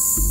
us.